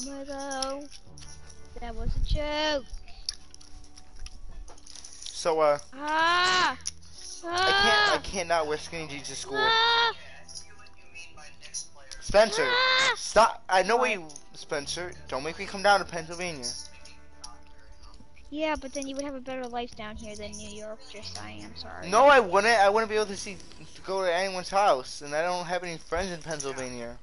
summer though. That was a joke. So uh, Ah! I can't I Ah! cannot wear skinny jeans to school. Ah! Spencer, Ah! stop! I know where you, Spencer. Don't make me come down to Pennsylvania. Yeah, but then you would have a better life down here than New York. Just. I'm sorry. No, I wouldn't. I wouldn't be able to see to go to anyone's house, and I don't have any friends in Pennsylvania.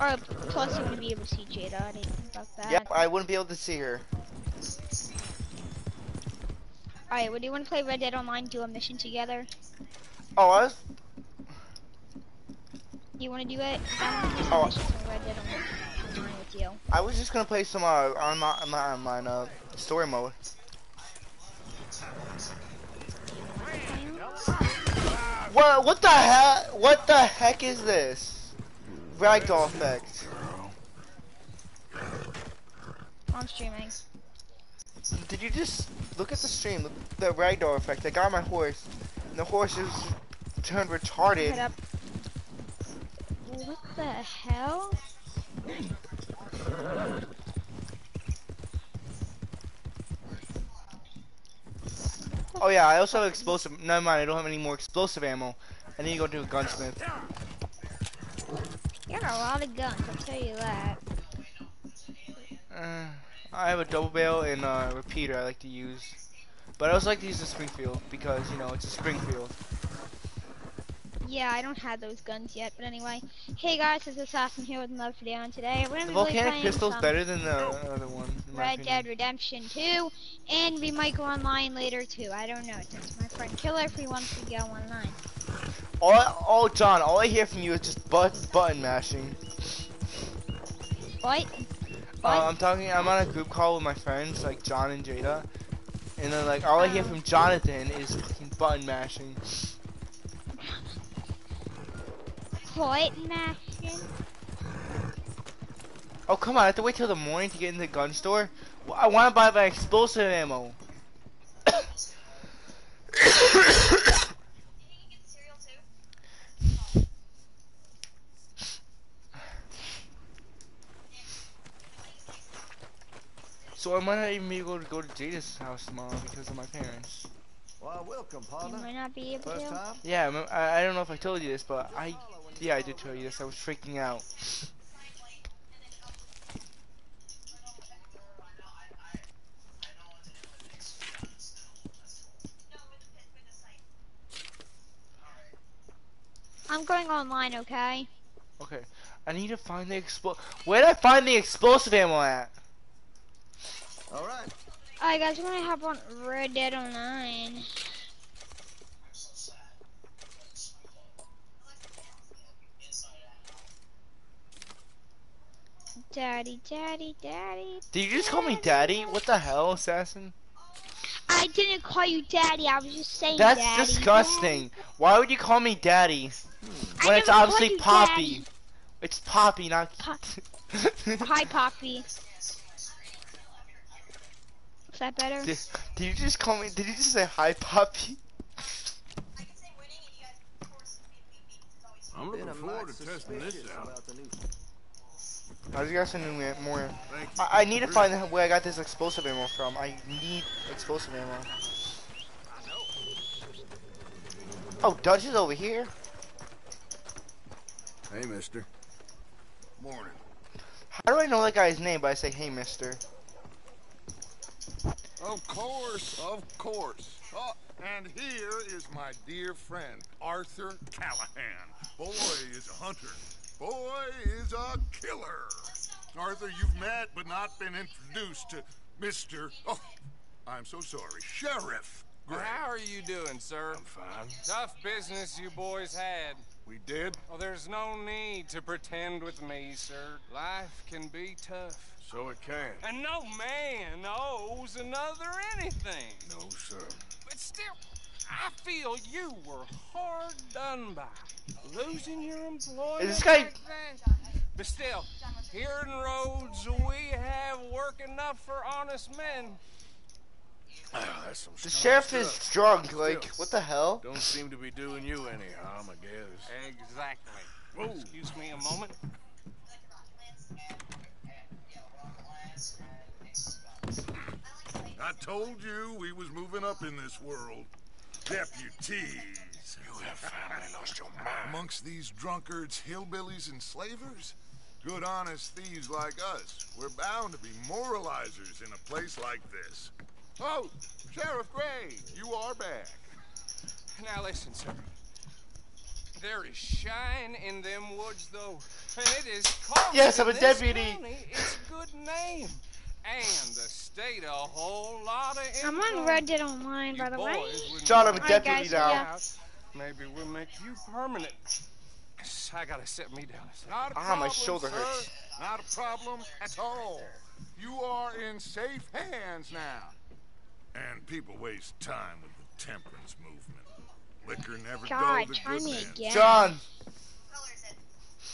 Or plus you wouldn't be able to see Jada. I didn't think about that. Yep, I wouldn't be able to see her. Alright, do you want to play Red Dead Online? Do a mission together? Oh, I was. Do you want to do it? I to Oh. some missions in Red Dead Online with you. I was just gonna play some uh online, online uh story mode. What what the heck? What the heck is this? Ragdoll effect. I'm streaming. Did you just look at the stream? The ragdoll effect. I got my horse, and the horse is turned retarded. What the hell? Oh yeah, I also have explosive. Never mind, I don't have any more explosive ammo. I need to go to a gunsmith. You got a lot of guns, I'll tell you that. Uh, I have a double barrel and a repeater I like to use. But I also like to use the Springfield because, you know, it's a Springfield. Yeah, I don't have those guns yet, but anyway. Hey guys, it's Assassin here with another video, and today we're gonna The be volcanic playing pistol's some better than the other one. Red. Dead Redemption 2, and we might go online later too. I don't know. It's my friend Killer if he wants to go online. All, all, John, all I hear from you is just but, button mashing. What? Uh, I'm talking, I'm on a group call with my friends, like John and Jada. And then, like, all I hear from Jonathan is button mashing. What, Master? Oh, come on, I have to wait till the morning to get in the gun store? I want to buy my explosive ammo. So I might not even be able to go to Jada's house tomorrow because of my parents. Well, welcome, You partner. might not be able First to. time? Yeah, I I, I don't know if I told you this, but I, yeah, I did tell you this. I was freaking out. I'm going online, okay? Okay, I need to find the explo. Where did I find the explosive ammo at? All right. Alright guys, we're gonna hop on Red Dead Online. Daddy, daddy, daddy. Did you just call me daddy? What the hell, assassin? I didn't call you daddy, I was just saying That's daddy. disgusting. Why would you call me daddy I hmm, when it's obviously Poppy? daddy. It's Poppy, not. Pop- Hi, Poppy. Is that better? did, did you just call me? Did you just say hi, puppy? I'm Been looking forward to testing this out. about the new I just got some new more. I, I need to find out where I got this explosive ammo from. I need explosive ammo. Oh, Dutch is over here. Hey, mister. morning. How do I know that guy's name? But I say, hey, Mister. Of course, of course. Oh, and here is my dear friend, Arthur Callahan. Boy is a hunter. Boy is a killer. Arthur, you've met but not been introduced to Mr. Oh, I'm so sorry, Sheriff Gray. How are you doing, sir? I'm fine. Tough business you boys had. We did? Well, there's no need to pretend with me, sir. Life can be tough. So it can. And no man owes another anything. No, sir. But still, I feel you were hard done by. Losing your employment Is this guy- like that. But still, here in Rhodes, we have work enough for honest men. Ah, that's some The strong sheriff is stuff. drunk. Like, Still. what the hell? Don't seem to be doing you any harm, I guess. Exactly. Whoa. Excuse me a moment. I told you we was moving up in this world. Deputies. You have finally lost your mind. Amongst these drunkards, hillbillies, and slavers? Good honest thieves like us. We're bound to be moralizers in a place like this. Oh, Sheriff Gray, you are back. Now listen, sir. There is shine in them woods, though, and it is costing Yes, I'm a deputy. county its good name, and the state a whole lot of I'm income. on Red Dead Online, by the way. John, I'm a deputy guys, now. yeah. Maybe we'll make you permanent. I gotta sit me down a second. Not a Ah, my problem, shoulder sir. hurts. Not a problem at all. You are in safe hands now. And people waste time with the temperance movement. Liquor never God, dulled a try good me man. again. John,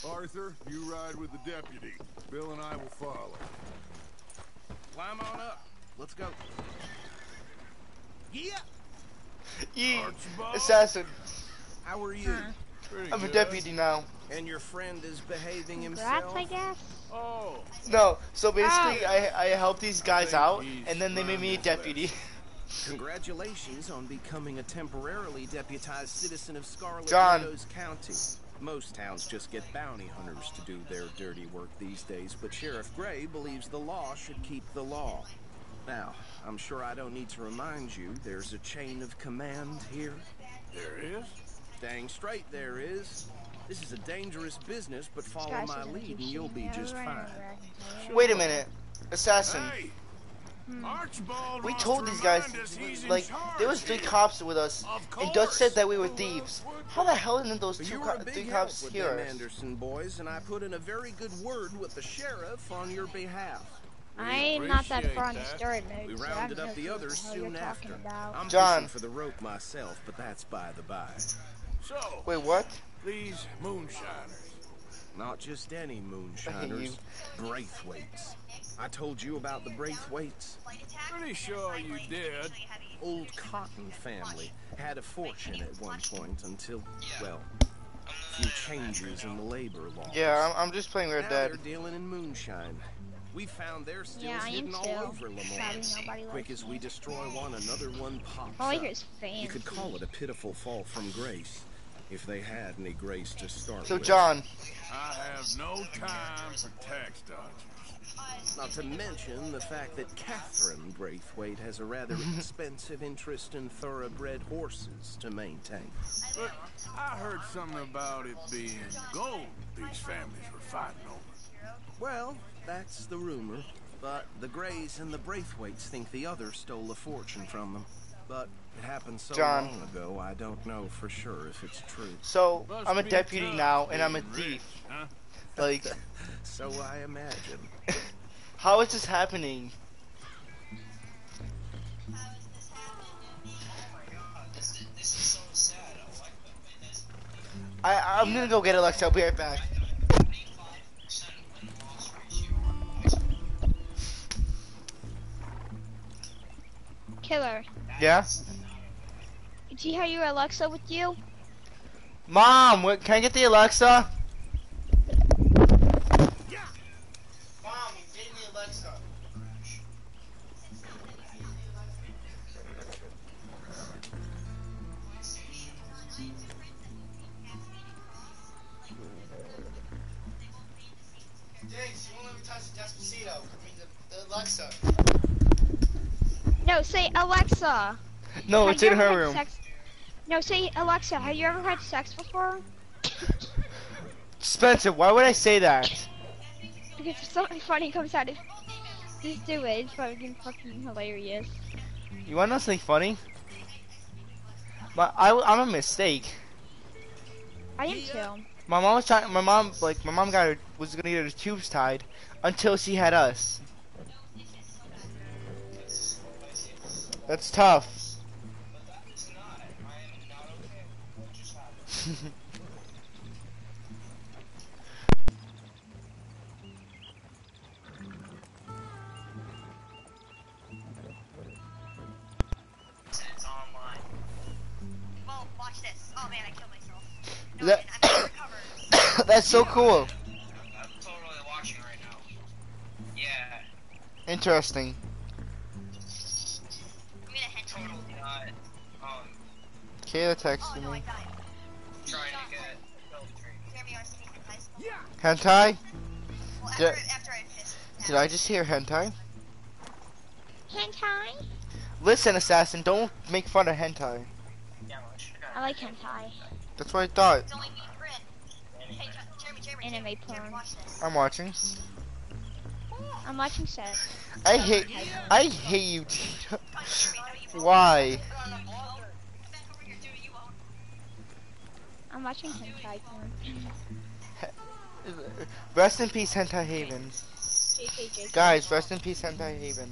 Arthur, you ride with the deputy. Bill and I will follow. Climb on up. Let's go. Yeah. ye Archibald? assassin. How are you? Pretty I'm a deputy now. And your friend is behaving Congrats, himself? I guess. Oh, No, so basically Ah. I I helped these guys out, and then they made me a deputy. Congratulations on becoming a temporarily deputized citizen of Scarlett John. Meadows County. Most towns just get bounty hunters to do their dirty work these days, but Sheriff Gray believes the law should keep the law. Now, I'm sure I don't need to remind you there's a chain of command here. there is? Dang straight there is. This is a dangerous business, but follow Guys, my lead and you'll be just fine. running over, I can tell you. Wait a minute, assassin. Hey! Archibald We told these guys, remind us he's in like, there was three cops with us, and Dutch said that we were thieves. How the hell did those two co were a big three cops with hear them us? Anderson boys, and I put in a very good word with the sheriff on your behalf. I'm not that appreciate far in the story mode. We so I rounded don't up the others soon after. I'm John. for the rope myself, but that's by the by. So, Wait, what? these moonshiners. Not just any moonshiners, Braithwaites. I told you about the Braithwaites. Pretty sure you did. Old Cotton family had a fortune at one point until, well, a few changes in the labor laws. Yeah, I'm, I'm just playing Red now Dead. they're dealing in moonshine. We found their stills Yeah, hidden all over Probably Lemoyne. Quick as we destroy one, another one pops All I up. hear. You could call it a pitiful fall from grace, if they had any grace to start So with. So John, I have no time for tax dodgers. Not to mention the fact that Catherine Braithwaite has a rather mm-hmm. expensive interest in thoroughbred horses to maintain. But I heard something about it being gold these families were fighting over. Well, that's the rumor. But the Greys and the Braithwaites think the other stole a fortune from them. But it happened so John. long ago, I don't know for sure if it's true. so Must I'm a deputy now, and I'm a thief. rich, huh? Like, So I imagine. how is this happening? I I'm gonna go get Alexa. I'll be right back. Killer. Yeah, Do you have your Alexa with you? Mom, what, can I get the Alexa? Alexa. No, say Alexa. No, have it's in her room. Sex? No, say Alexa. Have you ever had sex before? Spencer, why would I say that? Because if something funny comes out, of just do it. It's fucking fucking hilarious. You want to know something funny? But I, I'm a mistake. I am too. My mom was trying. My mom, like, my mom got her was gonna get her tubes tied until she had us. That's tough. It's online. Watch this. Oh man, I killed myself. No, That- I didn't. I'm recovered. That's so cool. I'm totally watching right now. Yeah. Interesting. In high school? Hentai? Well, after, after I pissed. Did I just hear hentai? Hentai? Listen, assassin, don't make fun of hentai. I should've got I like hentai. That's what I thought. It's only me and Bryn. Hey, Jo- Jeremy, Jeremy, Anime porn. Jeremy, watch this. I'm watching. I'm watching set. I hate, I hate you. Cheetah. Come on, Jeremy, no, you won't. Why? I'm watching hentai porn. Rest in peace, hentai haven. Guys, rest in peace, hentai haven.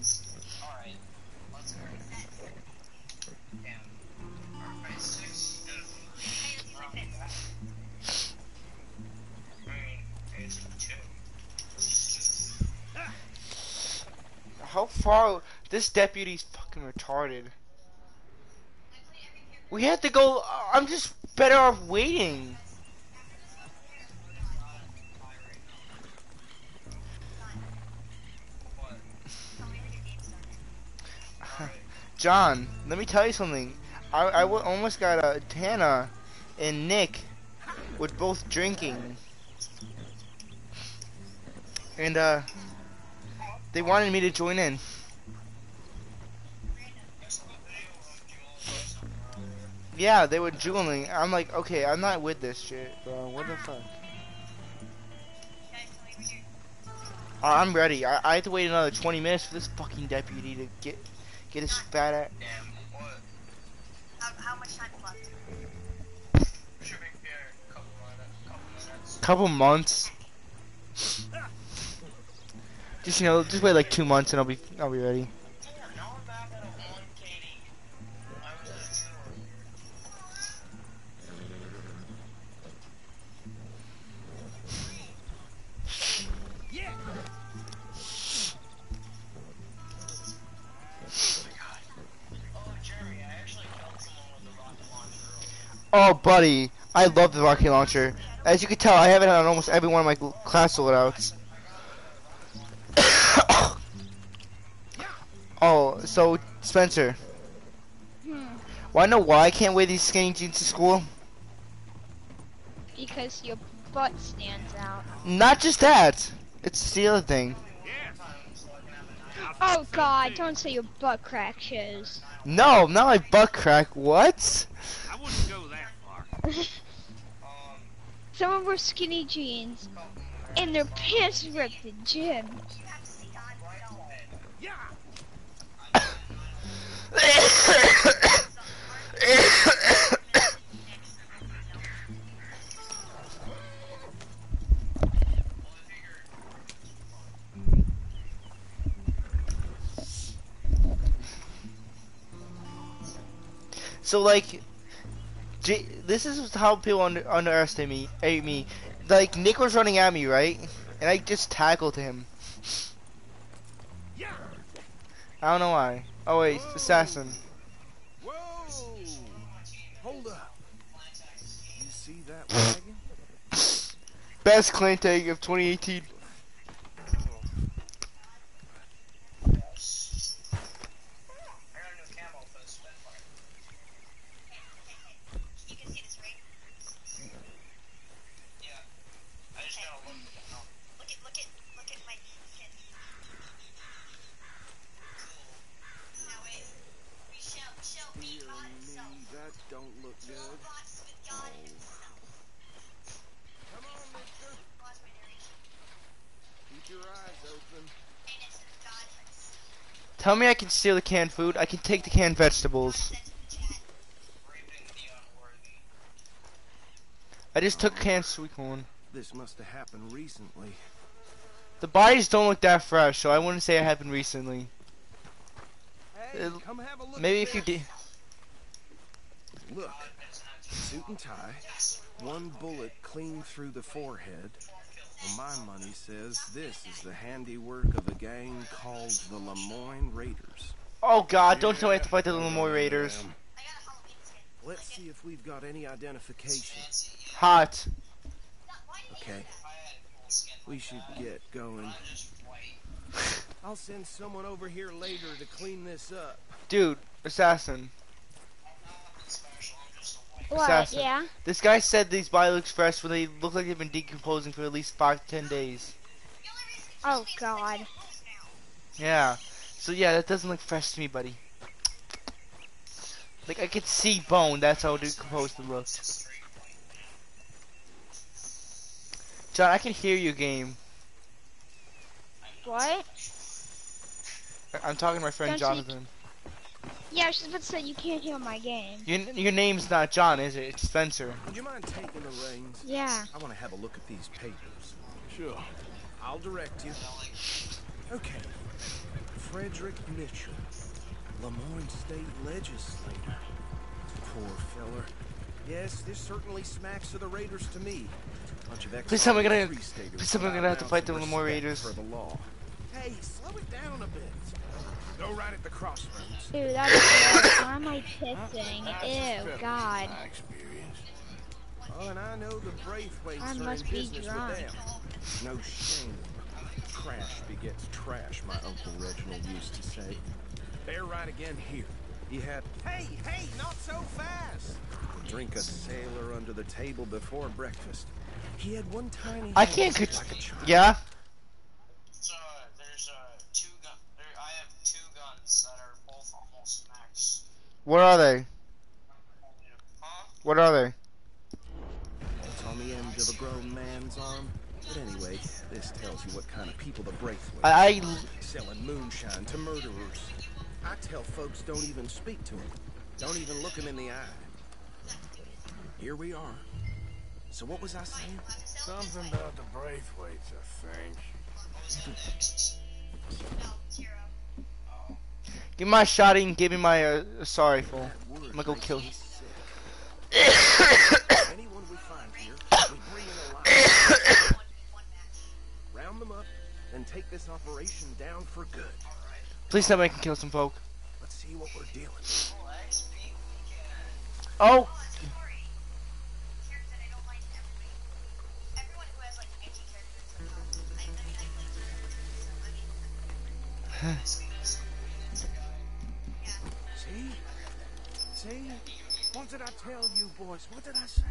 How far? This deputy's fucking retarded. We have to go. I'm just better off waiting. John, let me tell you something. I almost got uh, Tana and Nick with both drinking. And, uh, they wanted me to join in. Yeah, they were dueling. I'm like, okay, I'm not with this shit, bro. What the fuck? Uh, I'm ready. I, I have to wait another 20 minutes for this fucking deputy to get get his fat ass. How, much time left? Couple months. Just you know, just wait like two months and I'll be I'll be ready. Oh, buddy, I love the rocket launcher. As you can tell, I have it on almost every one of my class loadouts. oh, so Spencer, Hmm. wanna know why I can't wear these skinny jeans to school? Because your butt stands out. Not just that. It's the other thing. Oh god, don't say your butt crack shows. No, not my butt crack. What? I wouldn't go that far. Some of our skinny jeans and their pants ripped the gym. So like, J- this is how people under- underestimate me. hate me. Like Nick was running at me, right? And I just tackled him. Yeah. I don't know why. Oh wait, assassin. Whoa! Hold up. You see that wagon? Best clan tag of 2018. I got a new camo for the Spitfire. You can see this, right? Yeah. I just gotta look at the helm. Look at, look at, look at my kid. Now wait. We shall, shall be Dear God me, himself. that don't look good. Robots with God himself. Come on, mister. Pause my narration. Keep your eyes open. And it's God himself. Tell me I can steal the canned food. I can take the canned vegetables. Sent to the chat. Raping the unworthy. I just took canned sweet corn. This must have happened recently. The bodies don't look that fresh, so I wouldn't say it happened recently. Hey, Uh, come have a look. Maybe if you did. Look, suit and tie, one bullet clean through the forehead. Well, my money says this is the handiwork of a gang called the Lemoyne Raiders. Oh god, don't tell me I have to fight the Lemoyne Raiders. I got a Halloween skin. let's see if we've got any identification. Hot. No, why Okay, we should get going. I'll send someone over here later to clean this up. Dude, assassin. What? Assassin. Yeah. This guy said these body looks fresh when they look like they've been decomposing for at least five to ten days. Oh God. Yeah. So yeah, that doesn't look fresh to me, buddy. Like I could see bone. That's how decomposed it looks. John, I can hear you, game. What? I- I'm talking to my friend Don't you- Jonathan. Yeah, I was just about to say you can't hear my game. Your your name's not John, is it? It's Spencer. Would you mind taking the reins? Yeah. I want to have a look at these papers. Sure. I'll direct you. Okay. Frederick Mitchell, Lemoyne State Legislator. Poor feller. Yes, this certainly smacks of the Raiders to me. Bunch of Please tell me we're gonna- please tell me we're gonna have to fight the an Lemoyne Raiders. For the law. Hey, slow it down a bit. Go right at the crossroads. Dude, that's gross. Why am I pissing? Ew, God. Oh, and I know the Braithwaites I are must in be business drunk. with them. No shame. Trash begets trash, my Uncle Reginald used to say. They're right again here. He had, hey, hey, not so fast! Drink a sailor under the table before breakfast. He had one tiny I can't. Cont- like yeah. So there's uh two gun. There, I have two guns that are both almost max. What are they? Huh? What are they? What kind of people the Braithwaites I, I selling moonshine to murderers. I tell folks don't even speak to them. Don't even look them in the eye. Here we are. So what was I saying? Something about the Braithwaites, I think. give me my shotty and give me my uh, sorry full. That word I'm gonna go makes kill. me take this operation down for good. Please tell me I can kill some folk. Let's see what we're dealing. Oh, See? See? What did I tell you, boys? What did I say?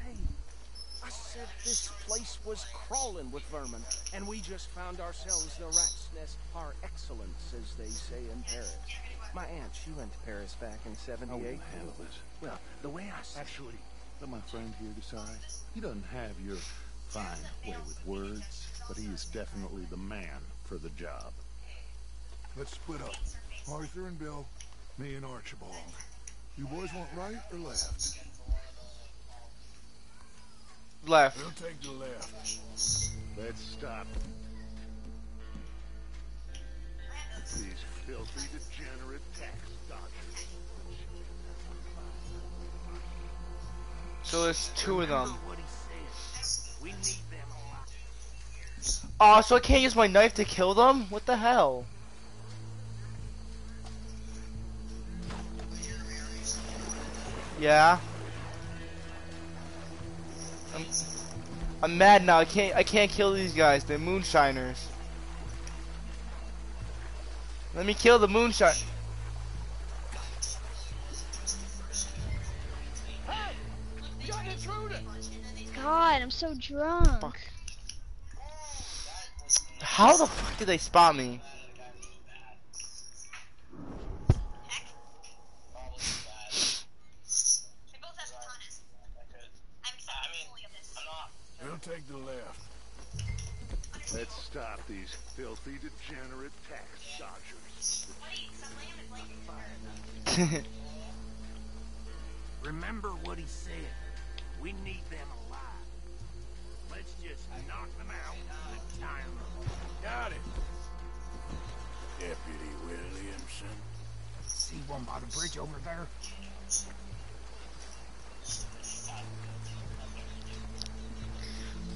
I said this place was crawling with vermin, and we just found ourselves the rat's nest par excellence, as they say in Paris. My aunt, she went to Paris back in 78. I wouldn't handle this. Well, the way I said Actually, let my friend here decide. He doesn't have your fine way with words, but he is definitely the man for the job. Let's split up. Arthur and Bill, me and Archibald. You boys want right or left? Left. We'll take the left. Let's stop. These filthy, degenerate tax dodgers. So there's two of them. what. We need them alive. Oh, so I can't use my knife to kill them? What the hell? Yeah. I'm mad now. I can't. I can't kill these guys. They're moonshiners. Let me kill the moonshine. God, I'm so drunk. Fuck. How the fuck did they spot me? They both have katanas. I'm I mean, fully of this. I'm not. We'll take the left. Let's stop these filthy, degenerate tax dodgers. Buddy, stop laying on the blanket. Remember what he said. We need them alive. Let's just knock them out and them. Got it. Deputy Williamson. See one by the bridge over there?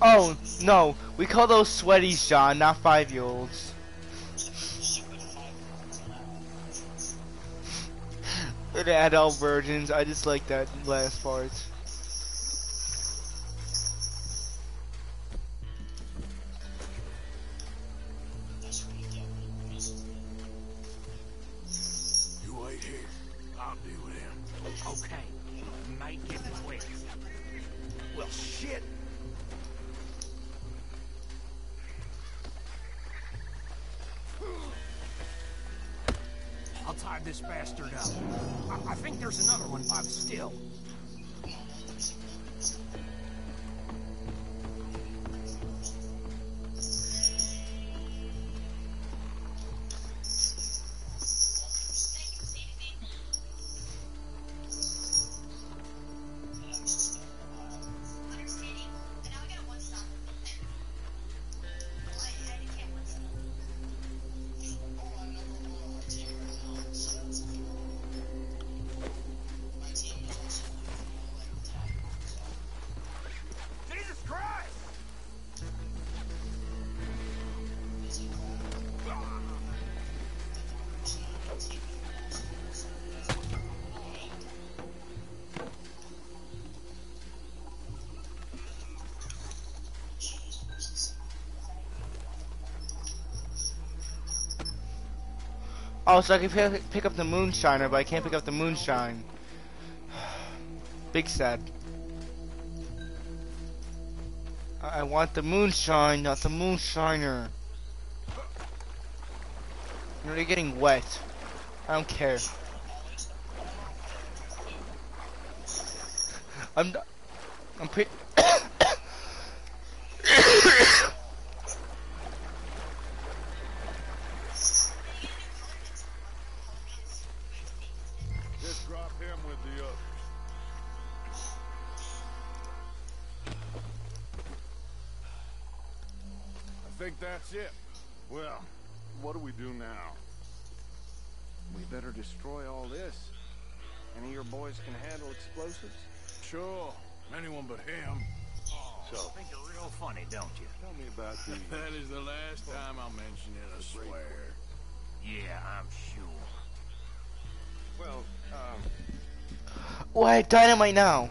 Oh no, we call those sweaties, John, not five-year-olds. They're adult virgins. I just like that last part. Oh, so I can pick, up the moonshiner, but I can't pick up the moonshine. Big sad. I I want the moonshine, not the moonshiner. You're getting wet. I don't care. I'm. I'm pretty. That's it. Well, what do we do now? We better destroy all this. Any of your boys can handle explosives? Sure, anyone but him. So, Think you're real funny, don't you? tell me about these. That is the last time I'll mention it, I swear. Yeah, I'm sure. Well, um, Why dynamite now?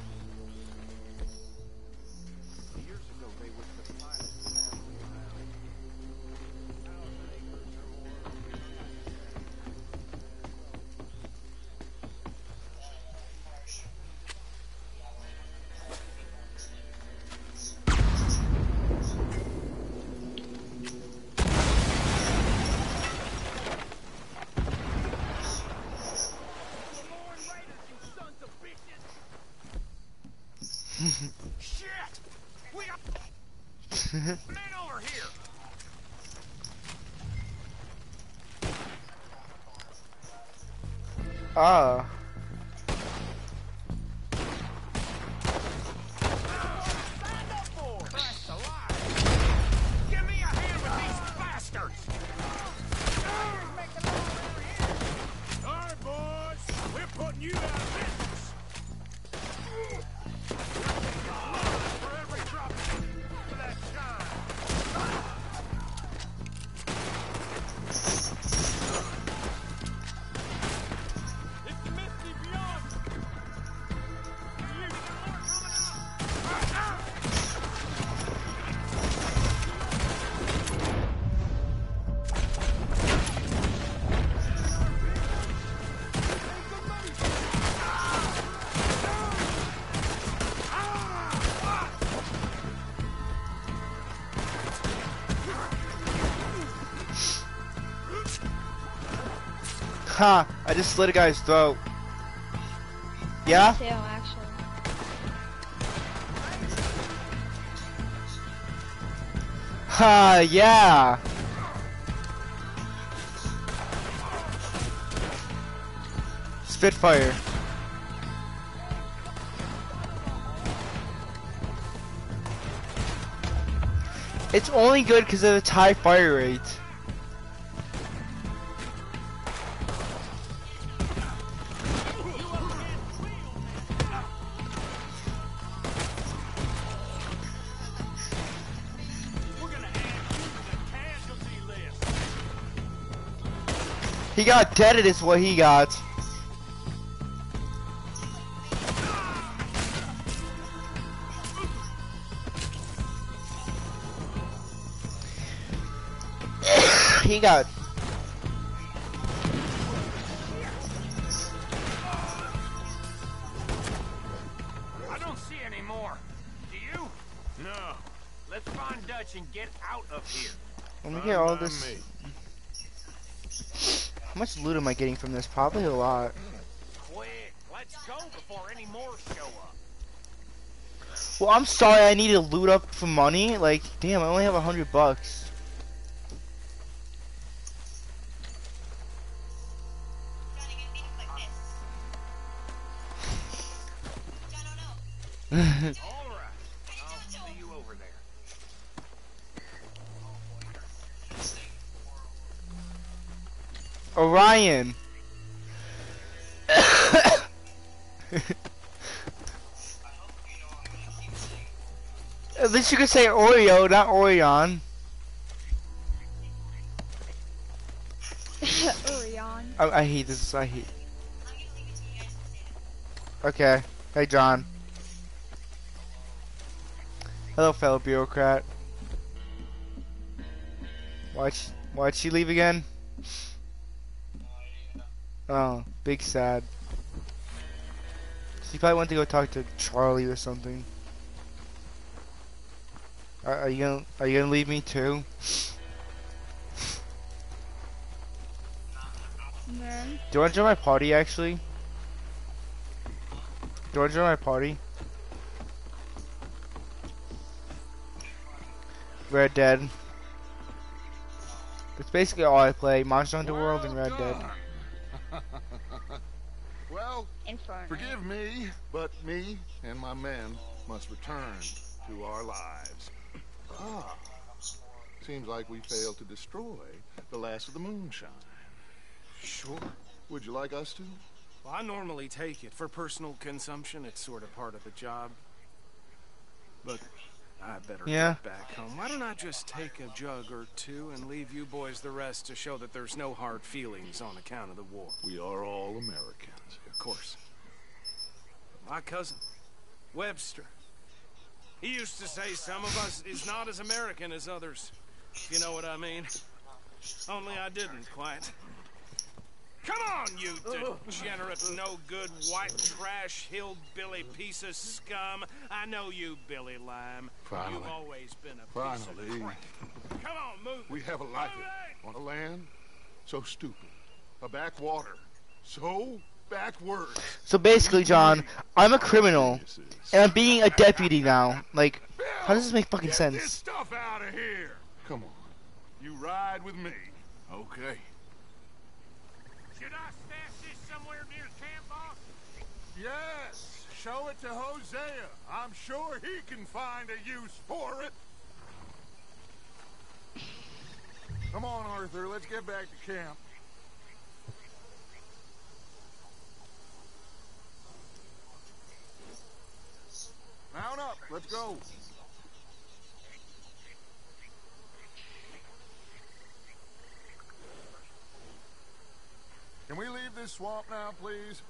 Ah. Ha! I just slit a guy's throat. Yeah? Too, actually. Ha! Yeah! Spitfire. It's only good because of its high fire rate. He got deaded is what he got. he got I don't see any more. Do you? No. Let's find Dutch and get out of here. let me get all this me. How much loot am I getting from this? Probably a lot. Quick, let's go before any more show up. Well, I'm sorry. I need to loot up for money. Like, damn, I only have a hundred bucks. All right, I'll see you over there. Orion. At least you could say Oreo, not Orion. Orion. I, I hate this. I hate. Okay. Hey, John. Hello, fellow bureaucrat. Why'd she, why'd she leave again? Oh, big sad. She probably went to go talk to Charlie or something. Are, are you gonna Are you gonna leave me too? Do you want to join my party actually? Do you want to join my party? Red Dead. That's basically all I play. Monster Hunter World and Red. Dead. Well, Inferno. forgive me, but me and my men must return to our lives. Ah, seems like we failed to destroy the last of the moonshine. Sure. Would you like us to? Well, I normally take it for personal consumption. It's sort of part of the job. But I better Yeah. get back home. Why don't I just take a jug or two and leave you boys the rest to show that there's no hard feelings on account of the war? We are all Americans. Of course. My cousin, Webster. He used to say some of us is not as American as others. if You know what I mean? Only I didn't quite. Come on, you degenerate, no good, white trash, hillbilly piece of scum. I know you, Billy Lime. Finally. You've always been a piece Finally. of crap. Come on, move. We have a life on a land so stupid, a backwater so. So basically, John, I'm a criminal and I'm being a deputy now. Like, how does this make fucking Get sense? this stuff out of here. Come on, you ride with me. Okay. Should I stash this somewhere near camp, boss? Yes, show it to Hosea. I'm sure he can find a use for it. Come on, Arthur, let's get back to camp. Mount up, let's go. Can we leave this swamp now, please?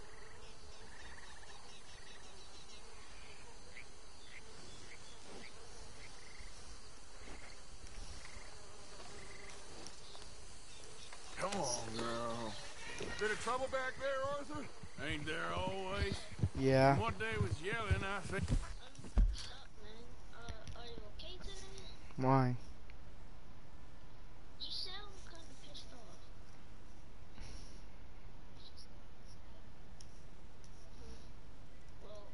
Come on, girl. Bit of trouble back there, Arthur? Ain't there always? Yeah. One day was yelling, I think. What's up, man? Uh, are you okay today? Why? You sound kind of pissed off. Well,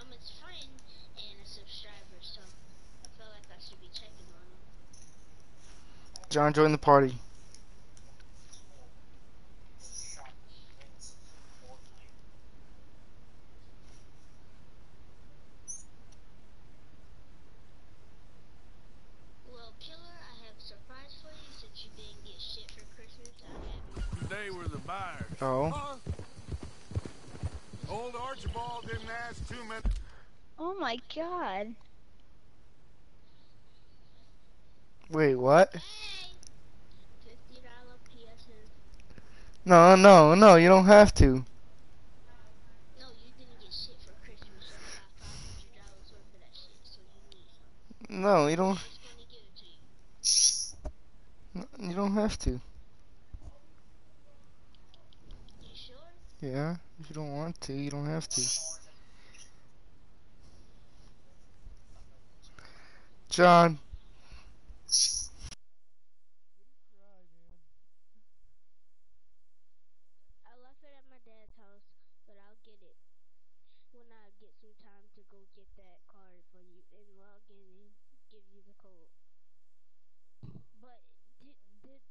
I'm his friend and a subscriber, so I feel like I should be checking on him. John, join the party. Well, Killer, I have a surprise for you since you didn't get shit for Christmas. I have Today were the buyers. Oh. Huh? Old Archibald didn't ask too many. Oh my god. Wait, what? Hey! $50 PSN. No, no, no, you don't have to. No, you shit for Christmas, so I got $500 worth of that shit, so you need some. No, you don't. I'm just gonna give it to you. You don't have to. You sure? Yeah, if you don't want to, you don't have to. John. I left it at my dad's house, but I'll get it when I get some time to go get that card for you and log in and give you the code. But did did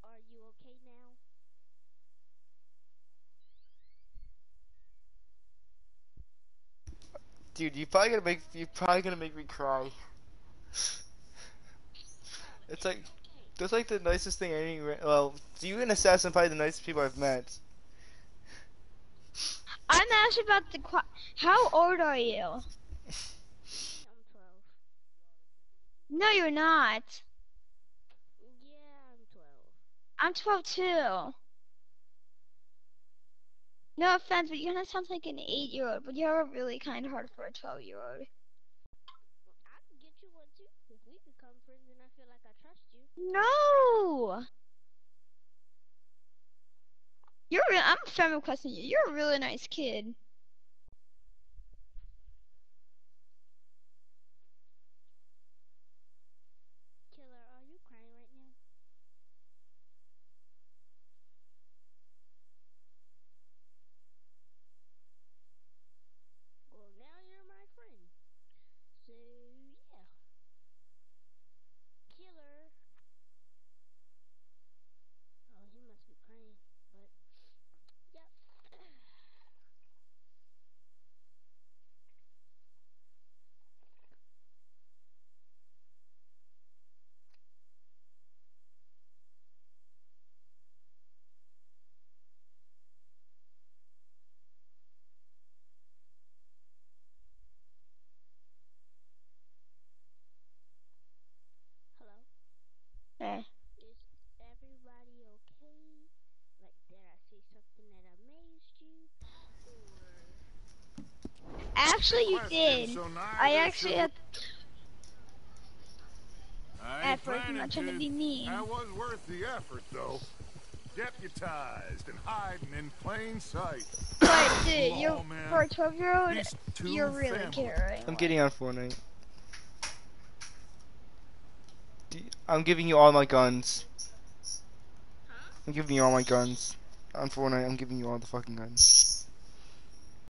are you okay now? Dude, you probably gonna make you probably gonna make me cry. It's like that's like the nicest thing any well, you and Assassin probably the nicest people I've met. I'm actually about the Qu- How old are you? I'm 12. No, you're not. Yeah, I'm 12. I'm 12 too. No offense, but you kind of sound like an 8 year old, but you have a really kind heart for a 12 year old. I can get you one too. If we become friends and I feel like I trust you. No! You're re- I'm friend requesting you. You're a really nice kid. Killer, are you crying right now? Well, now you're my friend. So, yeah. Killer. Oh, he must be crying, but, yep. Hello? Eh. Is everybody okay? Like, did I say something that amazed you? Or Actually, you did. so now I actually had I effort. I'm not trying to to. be mean. That was worth the effort, though. Deputized and hiding in plain sight. But dude, Come you on, man. for a 12 year old, you're really families. caring. I'm getting on Fortnite. I'm giving you all my guns. I'm giving you all my guns. On Fortnite, I'm giving you all the fucking guns.